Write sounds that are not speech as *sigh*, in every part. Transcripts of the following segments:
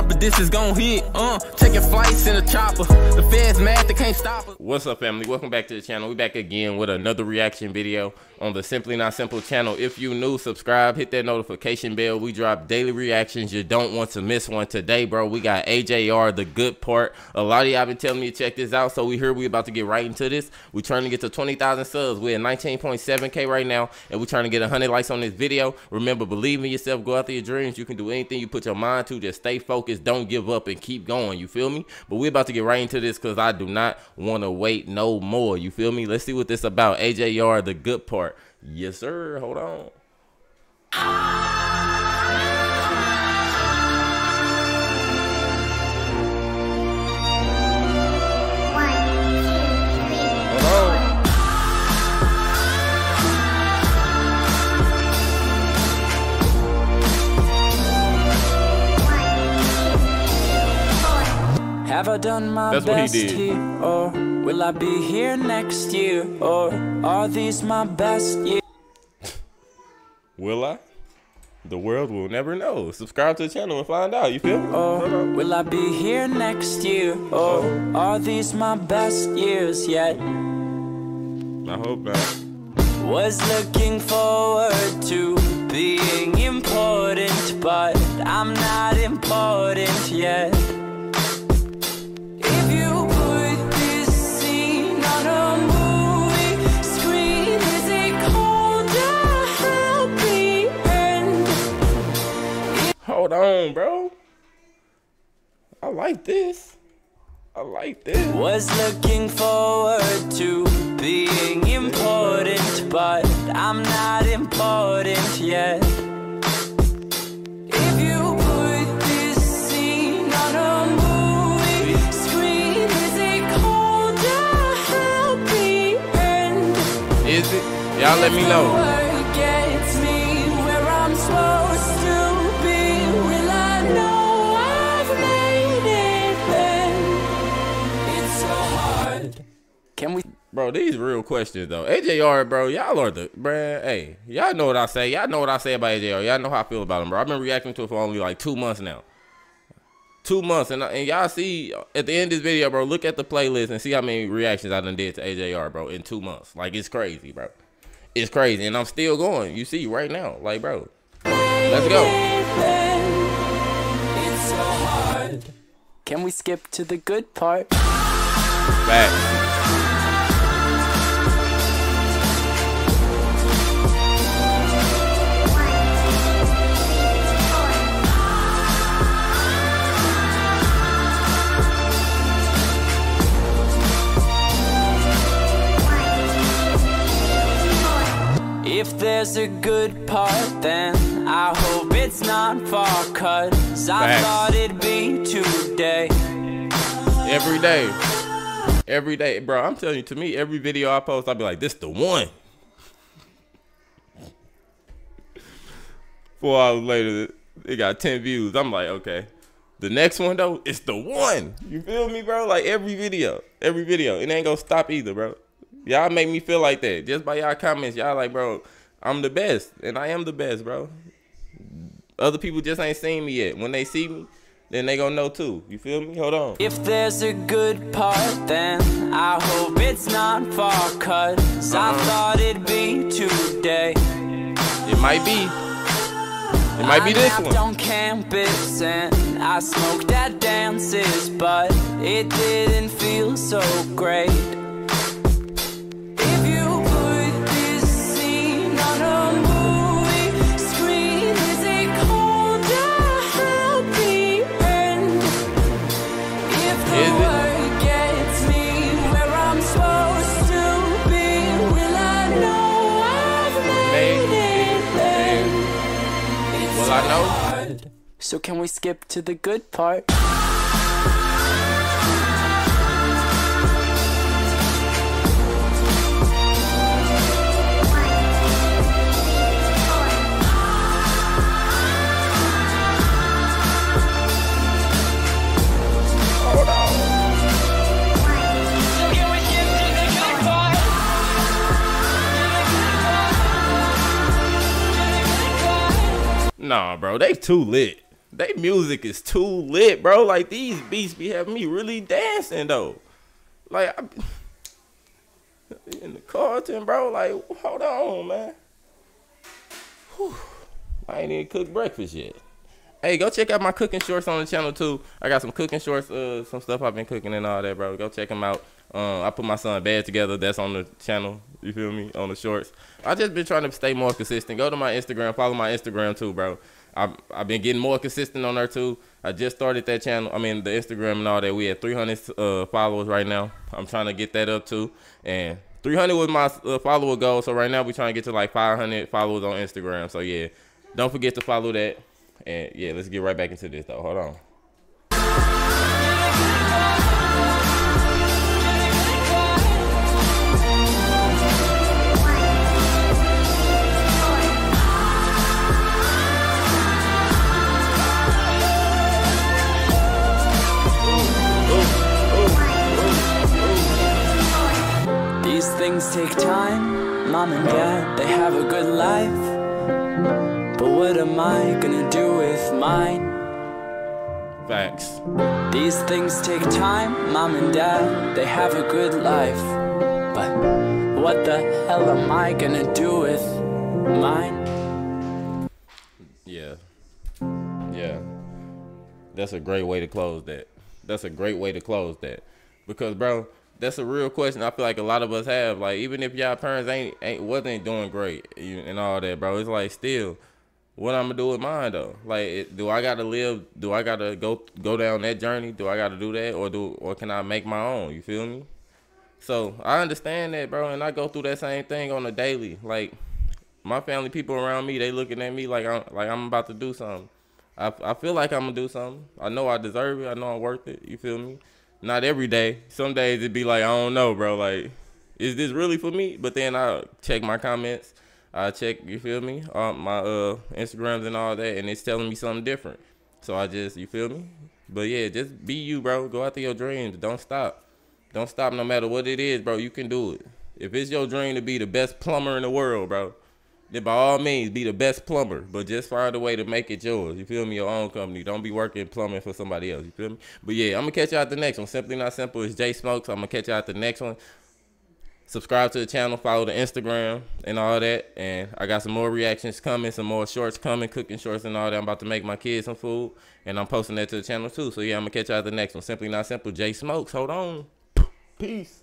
drop it, this is gon' hit. Uh, taking flights in a chopper. The feds mad, they can't stop us. What's up, family? Welcome back to the channel. We back again with another reaction video on the Simply Not Simple channel. If you new, subscribe, hit that notification bell. We drop daily reactions. You don't want to miss one today, bro. We got AJR, the good part. A lot of y'all been telling me to check this out, so we here. We about to get right into this. We trying to get to 20,000 subs. We're at 19.7k right now, and we trying to get 100 likes on this video. Remember, believe in yourself. Go after your dreams. You can do anything you put your mind to. Just stay focused. Don't give up and keep going. You feel me? But we're about to get right into this because I do not want to wait no more. You feel me? Let's see what this about. AJR, the good part. Yes, sir. Hold on. Have I done my That's what he best did. here, or will I be here next year, or are these my best years? *laughs* Will I? The world will never know. Subscribe to the channel and find out. You feel me? Or will I be here next year, or are these my best years yet? I hope not. Was looking forward to being important, but I'm not important yet. Hold on, bro. I like this. I like this. Was looking forward to being important, but I'm not important yet. If you put this Bro, these real questions though. AJR, bro, y'all are the bruh. Hey, y'all know what I say. Y'all know what I say about AJR. Y'all know how I feel about him, bro. I've been reacting to it for only like two months now. Two months, and, and y'all see at the end of this video, bro. Look at the playlist and see how many reactions I done did to AJR, bro, in two months. Like it's crazy, bro. It's crazy, and I'm still going. You see right now, like, bro. Let's go. It's so hard. Can we skip to the good part? Back. There's a good part, then I hope it's not far cut. 'Cause I Facts. thought it'd be today. Every day. Every day. Bro, I'm telling you, to me, every video I post, I'll be like, this the one. Four hours later, it got 10 views. I'm like, okay. The next one, though, it's the one. You feel me, bro? Like every video. Every video. It ain't gonna stop either, bro. Y'all make me feel like that. Just by y'all comments, y'all like, bro, I'm the best. And I am the best, bro. Other people just ain't seen me yet. When they see me, then they gonna know too. You feel me? Hold on. If there's a good part, then I hope it's not far cut. 'Cause I uh-huh. thought it'd be today. It might be. It might be I this napped one. on campus and I smoked at dances, but it didn't feel so great. So can we skip to the good part? Nah, bro, they too lit. They music is too lit, bro. Like these beats be having me really dancing though. Like I, *laughs* in the Carlton, bro. Like hold on, man. Whew. I ain't even cooked breakfast yet. Hey, go check out my cooking shorts on the channel too. I got some cooking shorts, uh, some stuff I've been cooking and all that, bro. Go check them out. Um, I put my son bed together. That's on the channel. You feel me? On the shorts. I just been trying to stay more consistent. Go to my Instagram. Follow my Instagram too, bro. I've, I've been getting more consistent on there too. I just started that channel. I mean, the Instagram and all that. We had 300 uh, followers right now. I'm trying to get that up too. And 300 was my uh, follower goal. So right now we're trying to get to like 500 followers on Instagram. So yeah, don't forget to follow that. And yeah, let's get right back into this though. Hold on. Things take time, mom and dad, they have a good life. But what am I gonna do with mine? Facts. These things take time, mom and dad, they have a good life. But what the hell am I gonna do with mine? Yeah. Yeah. That's a great way to close that. That's a great way to close that. Because bro, that's a real question I feel like a lot of us have. Like even if y'all parents ain't ain't wasn't doing great and all that, bro, it's like still what I'm gonna do with mine though? Like, do I gotta live? Do I gotta go go down that journey? Do I gotta do that, or do or can I make my own? You feel me? So I understand that, bro, and I go through that same thing on a daily. Like my family, people around me, they looking at me like I'm like I'm about to do something. I I feel like I'm gonna do something. I know I deserve it. I know I'm worth it. You feel me? Not every day. Some days it'd be like I don't know, bro. Like, is this really for me? But then I check my comments. I check. You feel me? Um, my uh Instagrams and all that, and it's telling me something different. So I just, you feel me? But yeah, just be you, bro. Go after your dreams. Don't stop. Don't stop no matter what it is, bro. You can do it. If it's your dream to be the best plumber in the world, bro, then by all means be the best plumber. But just find a way to make it yours. You feel me? Your own company. Don't be working plumbing for somebody else. You feel me? But yeah, I'm gonna catch you out the next one. Simply not simple. It's Jay Smokes. I'm gonna catch you out the next one. Subscribe to the channel, follow the Instagram and all that. And I got some more reactions coming, some more shorts coming, cooking shorts and all that. I'm about to make my kids some food. And I'm posting that to the channel too. So yeah, I'm gonna catch you out the next one. Simply not simple. Jay Smokes. Hold on. Peace.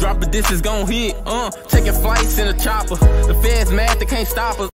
Drop it, this is gon' hit. Uh, taking flights in a chopper. The feds mad, they can't stop us.